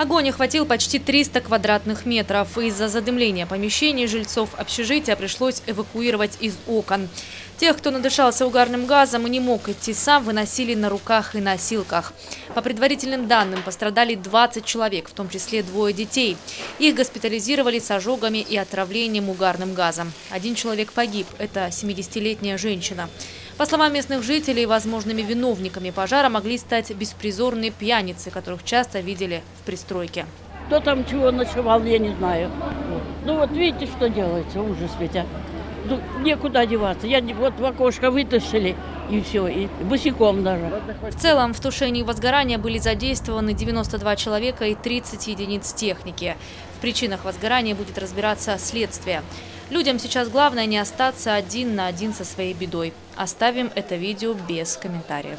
Огонь охватил почти 300 квадратных метров. Из-за задымления помещений жильцов общежития пришлось эвакуировать из окон. Тех, кто надышался угарным газом и не мог идти сам, выносили на руках и носилках. По предварительным данным, пострадали 20 человек, в том числе двое детей. Их госпитализировали с ожогами и отравлением угарным газом. Один человек погиб – это 70-летняя женщина. По словам местных жителей, возможными виновниками пожара могли стать беспризорные пьяницы, которых часто видели в пристройке. Кто там чего ночевал, я не знаю. Ну вот видите, что делается, ужас ведь. А. Ну, некуда деваться. Я вот в окошко вытащили, и все, и босиком даже. В целом в тушении возгорания были задействованы 92 человека и 30 единиц техники. В причинах возгорания будет разбираться следствие. Людям сейчас главное не остаться один на один со своей бедой. Оставим это видео без комментариев.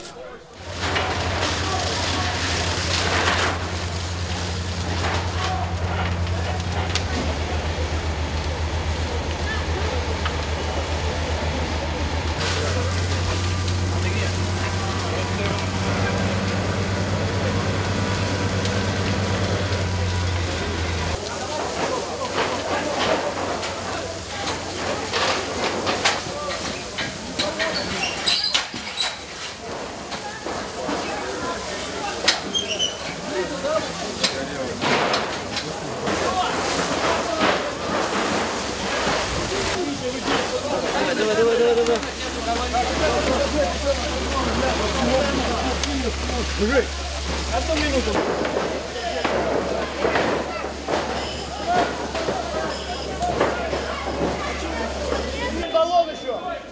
давай, давай, давай, давай. Одну минуту. Баллон еще.